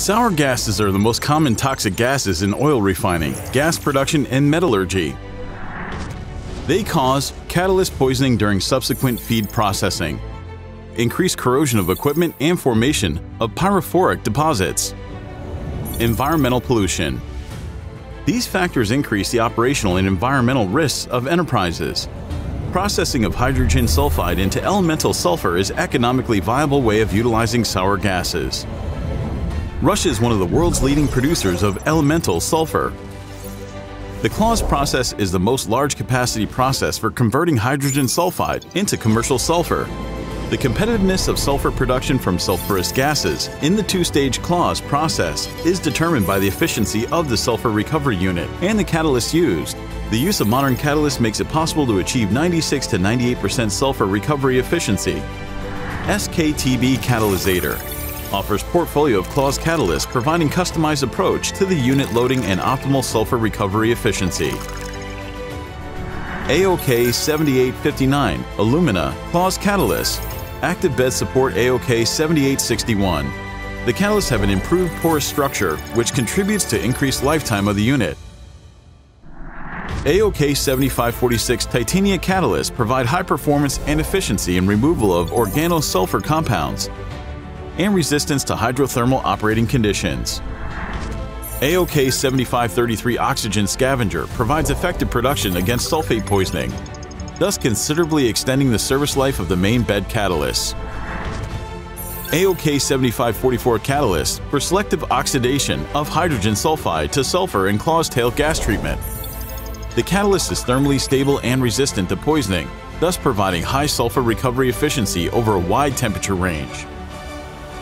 Sour gases are the most common toxic gases in oil refining, gas production, and metallurgy. They cause catalyst poisoning during subsequent feed processing, increased corrosion of equipment and formation of pyrophoric deposits, environmental pollution. These factors increase the operational and environmental risks of enterprises. Processing of hydrogen sulfide into elemental sulfur is economically viable way of utilizing sour gases. Russia is one of the world's leading producers of elemental sulfur. The Claus process is the most large capacity process for converting hydrogen sulfide into commercial sulfur. The competitiveness of sulfur production from sulfurous gases in the two-stage Claus process is determined by the efficiency of the sulfur recovery unit and the catalyst used. The use of modern catalysts makes it possible to achieve 96 to 98% sulfur recovery efficiency. SKTB Katalizator offers portfolio of Claus catalysts providing customized approach to the unit loading and optimal sulfur recovery efficiency. AOK 7859 Alumina Claus Catalyst Active bed support AOK 7861. The catalysts have an improved porous structure which contributes to increased lifetime of the unit. AOK 7546 Titania catalysts provide high performance and efficiency in removal of organosulfur compounds and resistance to hydrothermal operating conditions. AOK 7533 Oxygen Scavenger provides effective production against sulfate poisoning, thus considerably extending the service life of the main bed catalysts. AOK 7544 Catalyst for selective oxidation of hydrogen sulfide to sulfur in Claus tail gas treatment. The catalyst is thermally stable and resistant to poisoning, thus providing high sulfur recovery efficiency over a wide temperature range.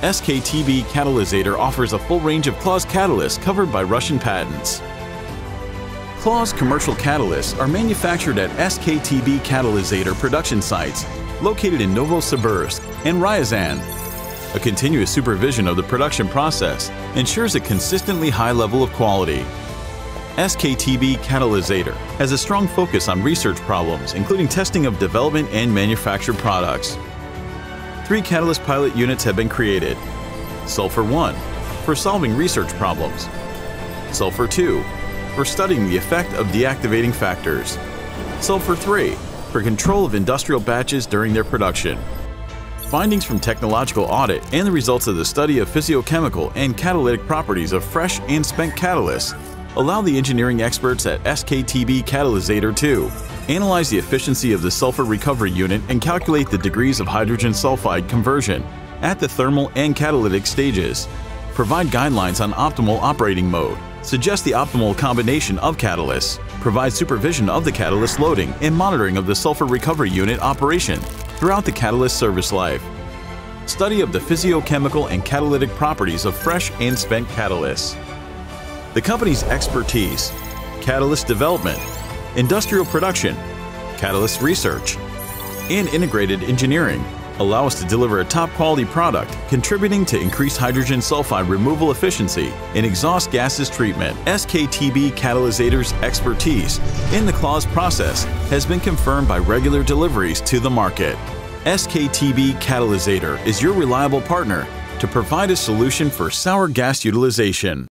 SKTB Katalizator offers a full range of Claus catalysts covered by Russian patents. Claus commercial catalysts are manufactured at SKTB Katalizator production sites located in Novosibirsk and Ryazan. A continuous supervision of the production process ensures a consistently high level of quality. SKTB Katalizator has a strong focus on research problems, including testing of development and manufactured products three catalyst pilot units have been created. Sulfur 1 for solving research problems. Sulfur 2 for studying the effect of deactivating factors. Sulfur 3 for control of industrial batches during their production. Findings from technological audit and the results of the study of physiochemical and catalytic properties of fresh and spent catalysts allow the engineering experts at SKTB Katalizator to analyze the efficiency of the sulfur recovery unit and calculate the degrees of hydrogen sulfide conversion at the thermal and catalytic stages, provide guidelines on optimal operating mode, suggest the optimal combination of catalysts, provide supervision of the catalyst loading and monitoring of the sulfur recovery unit operation throughout the catalyst service life. Study of the physiochemical and catalytic properties of fresh and spent catalysts. The company's expertise, catalyst development, industrial production, catalyst research, and integrated engineering allow us to deliver a top quality product contributing to increased hydrogen sulfide removal efficiency in exhaust gases treatment. SKTB Katalizator's expertise in the Claus process has been confirmed by regular deliveries to the market. SKTB Katalizator is your reliable partner to provide a solution for sour gas utilization.